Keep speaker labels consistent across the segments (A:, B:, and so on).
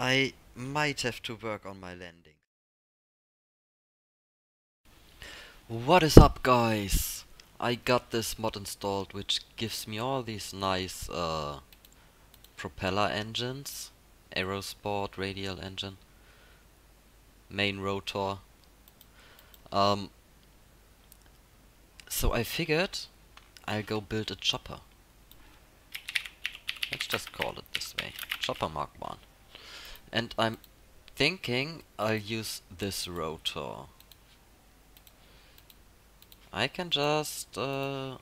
A: I might have to work on my landing. What is up guys? I got this mod installed which gives me all these nice uh, propeller engines. Aerosport, radial engine, main rotor. Um, so I figured I'll go build a chopper. Let's just call it this way. Chopper Mark 1. And I'm thinking I'll use this rotor. I can just uh,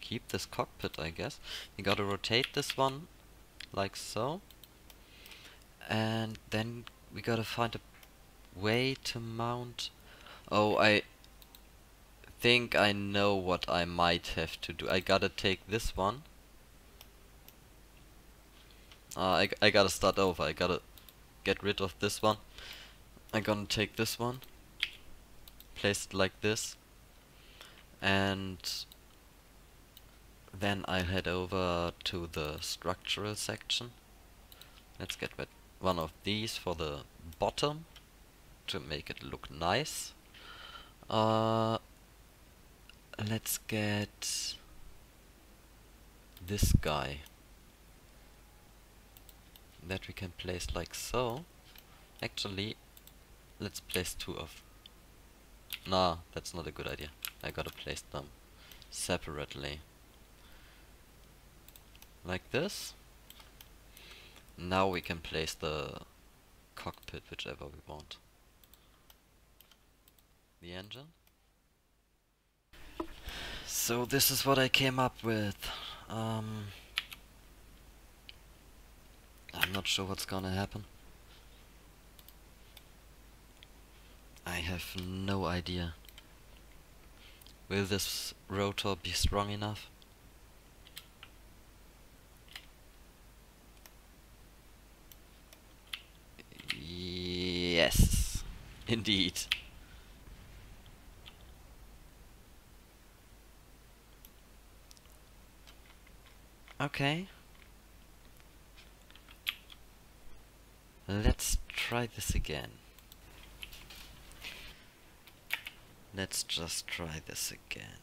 A: keep this cockpit, I guess. You gotta rotate this one like so. And then we gotta find a way to mount... Oh, I think I know what I might have to do. I gotta take this one. Uh, I, I gotta start over. I gotta get rid of this one. I'm gonna take this one. Place it like this. And then I'll head over to the structural section. Let's get one of these for the bottom to make it look nice. Uh, let's get this guy that we can place like so. Actually, let's place two of. Nah, that's not a good idea. I gotta place them separately. Like this. Now we can place the cockpit whichever we want. The engine. So this is what I came up with. Um, I'm not sure what's gonna happen. I have no idea. Will this rotor be strong enough? Yes, indeed. Okay. Let's try this again. Let's just try this again.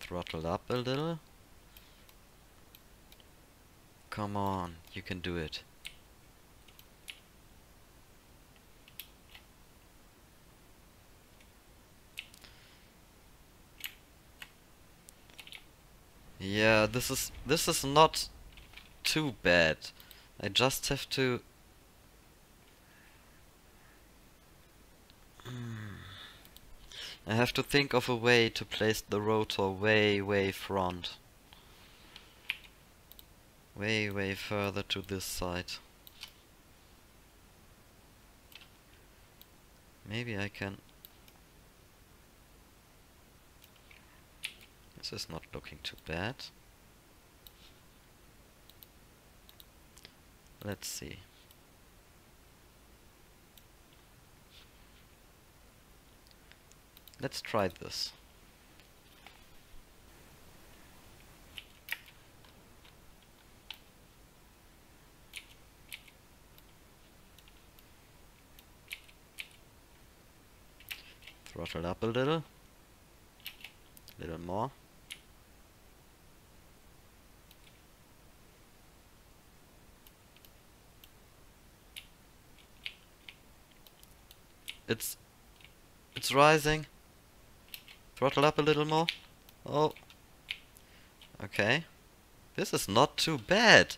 A: Throttle up a little. Come on, you can do it. Yeah, this is this is not too bad. I just have to hmm. I have to think of a way to place the rotor way way front. Way way further to this side. Maybe I can This is not looking too bad. Let's see. Let's try this. Throttle up a little. A little more. It's it's rising. Throttle up a little more. Oh. Okay. This is not too bad.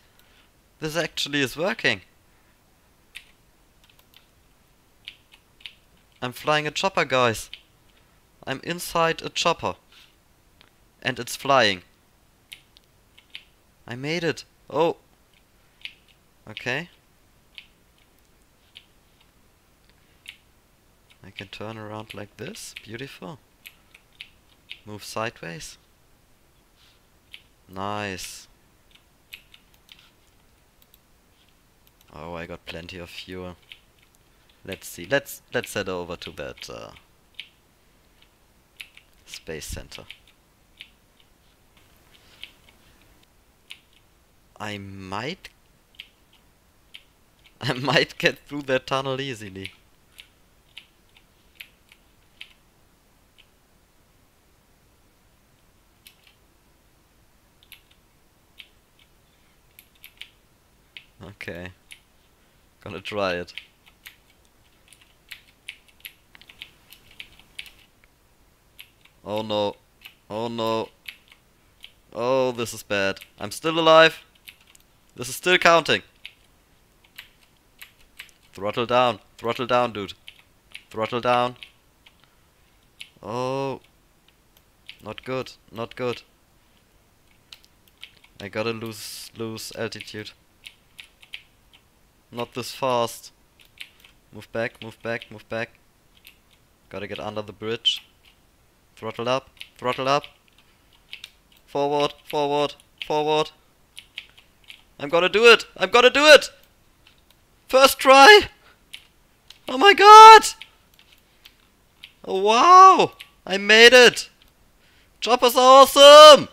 A: This actually is working. I'm flying a chopper, guys. I'm inside a chopper. And it's flying. I made it. Oh. Okay. I can turn around like this. Beautiful. Move sideways. Nice. Oh, I got plenty of fuel. Let's see. Let's let's head over to that uh, space center. I might I might get through that tunnel easily. Okay. Gonna try it. Oh no. Oh no. Oh, this is bad. I'm still alive. This is still counting. Throttle down. Throttle down, dude. Throttle down. Oh. Not good. Not good. I gotta lose lose altitude. Not this fast. Move back, move back, move back. Gotta get under the bridge. Throttle up, throttle up. Forward, forward, forward. I'm gonna do it! I'm gonna do it! First try! Oh my god! Oh wow! I made it! Chopper's awesome!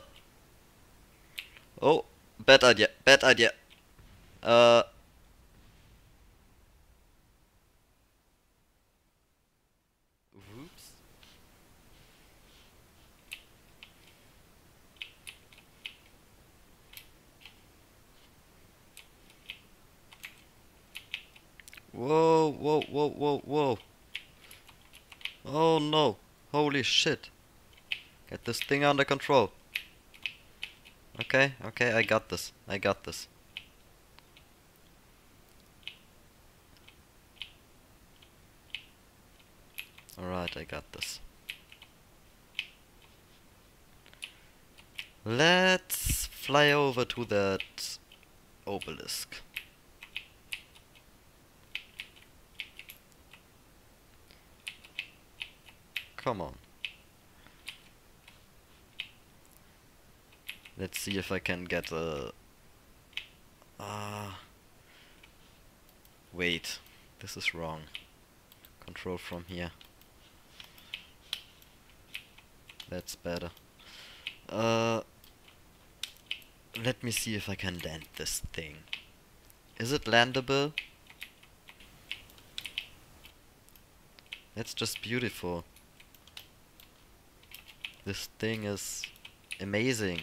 A: Oh, bad idea, bad idea. Uh... Whoa, whoa, whoa, whoa, whoa. Oh no. Holy shit. Get this thing under control. Okay, okay, I got this. I got this. Alright, I got this. Let's fly over to that obelisk. Come on. Let's see if I can get a... Ah... wait, this is wrong. Control from here. That's better. Uh, let me see if I can land this thing. Is it landable? That's just beautiful. This thing is amazing.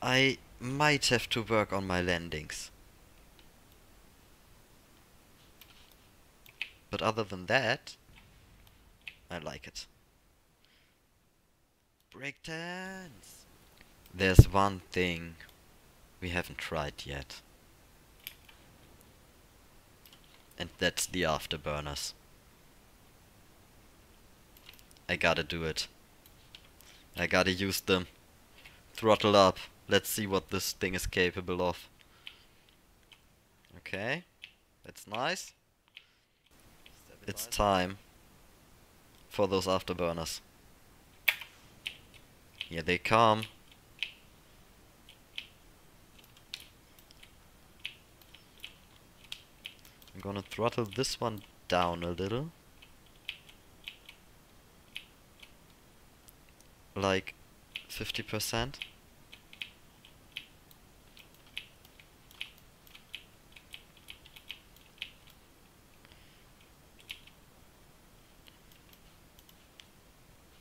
A: I might have to work on my landings. But other than that, I like it. Breakdance! There's one thing we haven't tried yet. And that's the afterburners. I gotta do it. I gotta use them. Throttle up. Let's see what this thing is capable of. Okay. That's nice. It's time for those afterburners. Here they come. I'm gonna throttle this one down a little. Like 50%.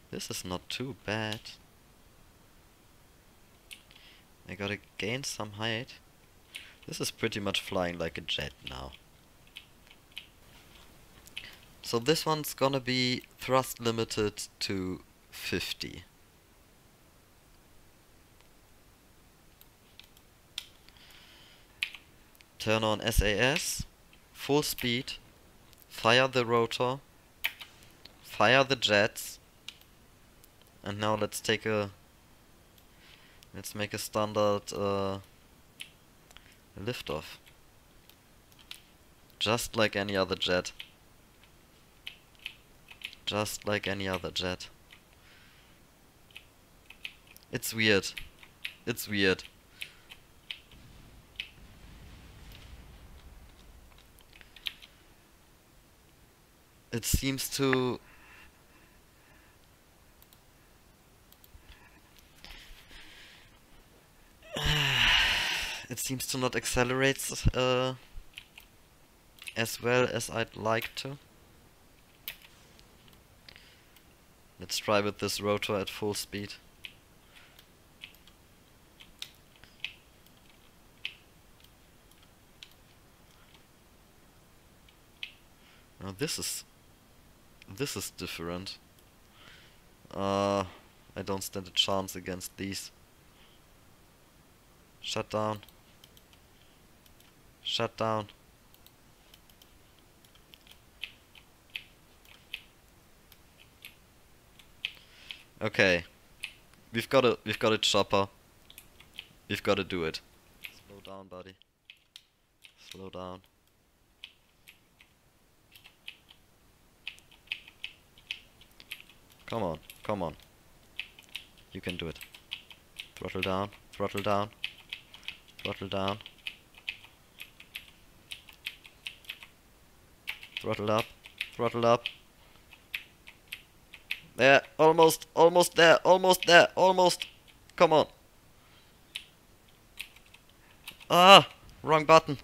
A: This is not too bad. I gotta gain some height. This is pretty much flying like a jet now. So this one's gonna be thrust limited to 50. Turn on SAS, full speed, fire the rotor, fire the jets, and now let's take a let's make a standard uh, liftoff. Just like any other jet. Just like any other jet. It's weird. It's weird. It seems to it seems to not accelerate uh, as well as I'd like to. Let's try with this rotor at full speed. Now this is this is different. Uh, I don't stand a chance against these. Shut down. Shut down. Okay. We've got a we've got a chopper. We've got to do it. Slow down, buddy. Slow down. Come on, come on. You can do it. Throttle down, throttle down, throttle down. Throttle up, throttle up. There, almost, almost there, almost there, almost. Come on. Ah, wrong button.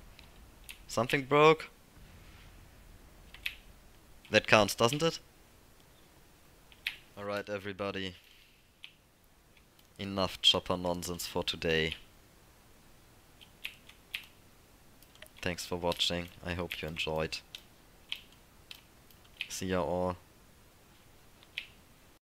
A: Something broke. That counts, doesn't it? Alright everybody. Enough chopper nonsense for today. Thanks for watching, I hope you enjoyed. See ya all.